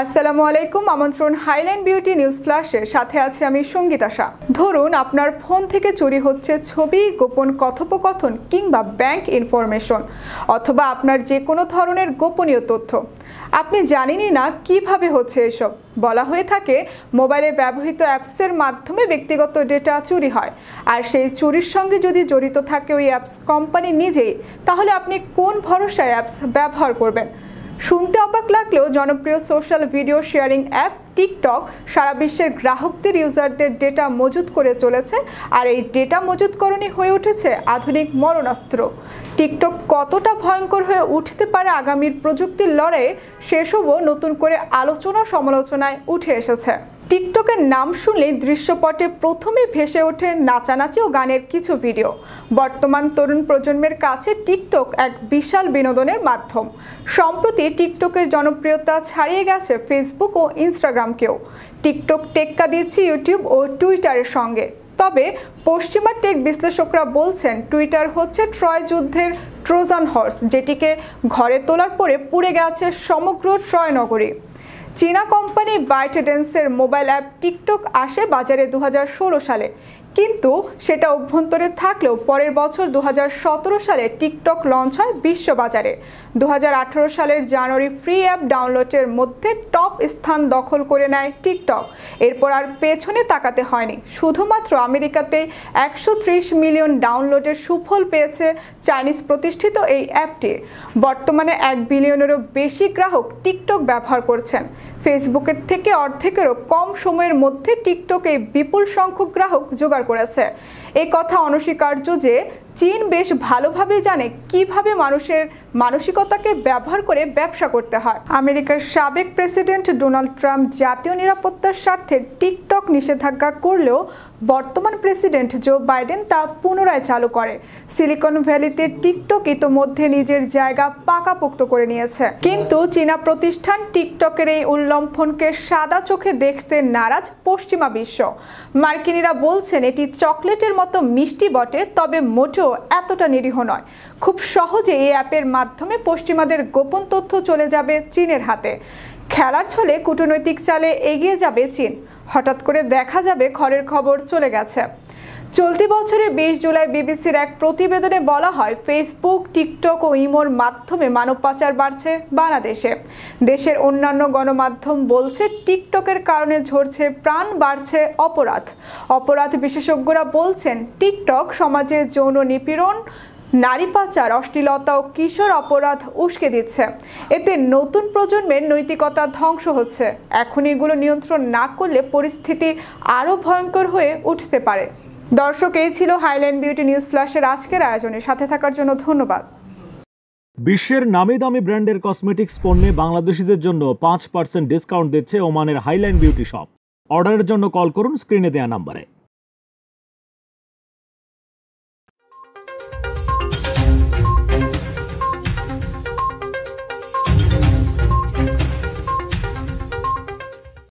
আসসালামু আলাইকুম, আমন্ত্রণ হাইলাইন বিউটি নিউজ ফ্ল্যাশের সাথে আছে আমি সঙ্গীতা শাহ। ধরুন আপনার ফোন থেকে চুরি হচ্ছে ছবি, গোপন কথোপকথন কিংবা ব্যাংক ইনফরমেশন অথবা আপনার যে কোনো ধরনের গোপনীয় তথ্য। আপনি জানেনই না কীভাবে হচ্ছে এসব। বলা হয়ে থাকে, মোবাইলে ব্যবহৃত অ্যাপসের মাধ্যমে ব্যক্তিগত ডেটা চুরি হয়। আর সেই চুরির সঙ্গে যদি জড়িত থাকে ওই অ্যাপস কোম্পানি নিজেই, তাহলে আপনি কোন ভরসায় অ্যাপস ব্যবহার করবেন? শুনতে অবাক লাগলেও জনপ্রিয় social video sharing app TikTok সারা বিশ্বের গ্রাহকদের, ইউজারদের ডেটা মজুত করে চলেছে আর এই ডেটা মজুতকরণই হয়ে উঠেছে আধুনিক মরণাস্ত্র। টিকটক কতটা ভয়ঙ্কর হয়ে উঠতে পারে আগামীর প্রযুক্তির লড়াইয়ে সেসবও নতুন করে আলোচনা সমালোচনায় উঠে এসেছে। টিকটকের নাম শুনলেই দৃশ্যপটে প্রথমে ভেসে ওঠে নাচানাচি ও গানের কিছু ভিডিও। বর্তমান তরুণ প্রজন্মের কাছে টিকটক এক বিশাল বিনোদনের মাধ্যম। সম্প্রতি টিকটকের জনপ্রিয়তা ছাড়িয়ে গেছে ফেসবুক ও ইনস্টাগ্রামকেও টিকটক টেক্কা দিচ্ছে ইউটিউব ও টুইটারের সঙ্গে। তবে পশ্চিমা টেক বিশ্লেষকরা বলছেন টুইটার হচ্ছে ট্রয় যুদ্ধের ট্রোজান হর্স যেটিকে ঘরে তোলার পরে পুড়ে গেছে সমগ্র ট্রয় নগরী। চীনা কোম্পানি বাইটেডেন্সের মোবাইল অ্যাপ টিকটক আসে বাজারে দু হাজার ষোলো সালে। কিন্তু সেটা অভ্যন্তরে থাকলেও পরের বছর দু হাজার সতেরো সালে টিকটক লঞ্চ হয় বিশ্ববাজারে। দু হাজার আঠারো সালের জানুয়ারি ফ্রি অ্যাপ ডাউনলোডের মধ্যে টপ স্থান দখল করে নেয় টিকটক। এরপর আর পেছনে তাকাতে হয়নি। শুধুমাত্র আমেরিকাতে একশো ত্রিশ মিলিয়ন ডাউনলোডের সুফল পেয়েছে চাইনিজ প্রতিষ্ঠিত এই অ্যাপটি। বর্তমানে এক বিলিয়নেরও বেশি গ্রাহক টিকটক ব্যবহার করছেন। ফেসবুকের থেকে অর্ধেকেরও কম সময়ের মধ্যে টিকটকে বিপুল সংখ্যক গ্রাহক জোগাড় করেছে। এই কথা অনস্বীকার্য যে চীন বেশ ভালোভাবে জানে কীভাবে মানুষের মানসিকতাকে ব্যবহার করে ব্যবসা করতে হয়। আমেরিকার সাবেক প্রেসিডেন্ট ডোনাল্ড ট্রাম্প জাতীয় নিরাপত্তার স্বার্থে টিকটক নিষেধাজ্ঞা করলেও বর্তমান প্রেসিডেন্ট জো বাইডেন তা পুনরায় চালু করে। সিলিকন ভ্যালিতে টিকটক ইতোমধ্যে নিজের জায়গা পাকাপোক্ত করে নিয়েছে। কিন্তু চীনা প্রতিষ্ঠান টিকটকের এই উল্লম্ফনকে সাদা চোখে দেখতে নারাজ পশ্চিমা বিশ্ব। মার্কিনীরা বলছেন, এটি চকলেটের মতো মিষ্টি বটে, তবে মোটেও এতটা নিরীহ নয়। খুব সহজে এই অ্যাপের মাধ্যমে পশ্চিমাদের গোপন তথ্য চলে যাবে চীনের হাতে। খেলার ছলে কূটনৈতিক চালে এগিয়ে যাবে চীন। হঠাৎ করে দেখা যাবে খড়ের খবর চলে গেছে। চলতি বছরের বিশ জুলাই বিবিসির এক প্রতিবেদনে বলা হয় ফেসবুক টিকটক ও ইমোর মাধ্যমে মানব পাচার বাড়ছে বাংলাদেশে। দেশের অন্যান্য গণমাধ্যম বলছে টিকটকের কারণে ঝরছে, প্রাণ বাড়ছে অপরাধ। অপরাধ বিশেষজ্ঞরা বলছেন টিকটক সমাজে যৌন নিপীড়ন, নারী পাচার, অশ্লীলতা ও কিশোর অপরাধ উস্কে দিচ্ছে। এতে নতুন প্রজন্মের নৈতিকতা ধ্বংস হচ্ছে। এখন এগুলো নিয়ন্ত্রণ না করলে পরিস্থিতি আরও ভয়ঙ্কর হয়ে উঠতে পারে। দর্শক, এই ছিল হাইল্যান্ড বিউটি নিউজ ফ্ল্যাশের আজকের আয়োজনে। সাথে থাকার জন্য ধন্যবাদ। বিশ্বের নামি দামি ব্র্যান্ডের কসমেটিক্স পণ্যে বাংলাদেশিদের জন্য পাঁচ পার্সেন্ট ডিসকাউন্ট দিচ্ছে ওমানের হাইল্যান্ড বিউটি শপ। অর্ডারের জন্য কল করুন, স্ক্রিনে দেওয়া নাম্বারে।